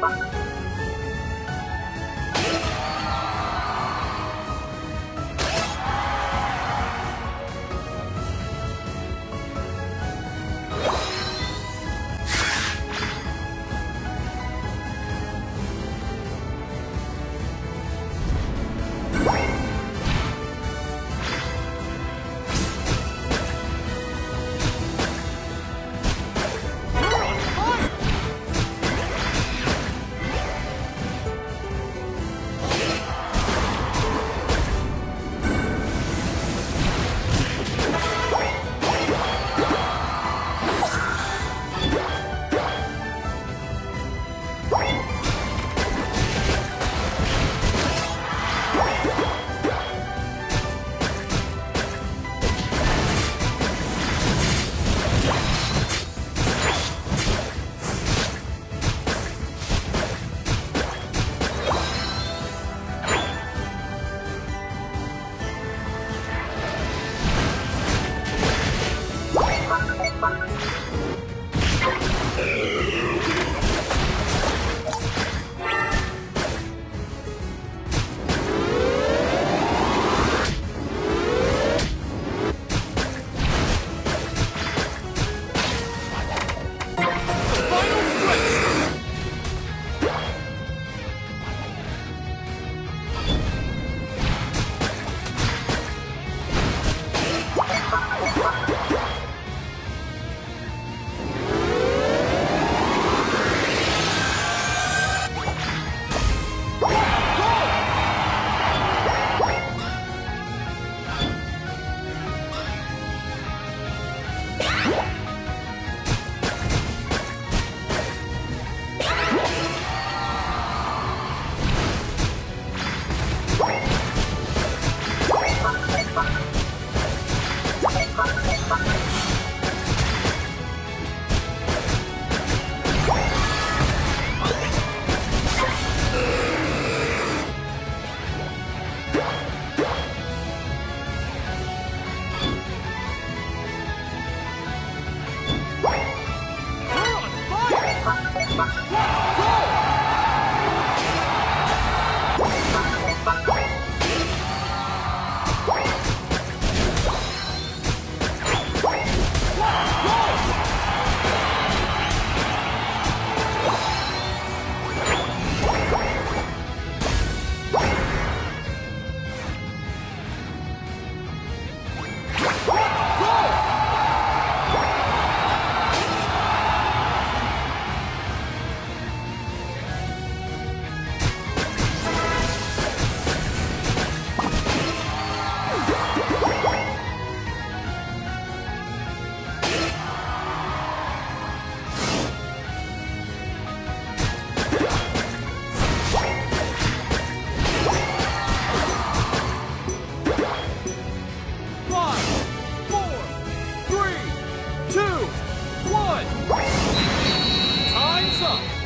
Bye. Thank you. Four, one. Time's up.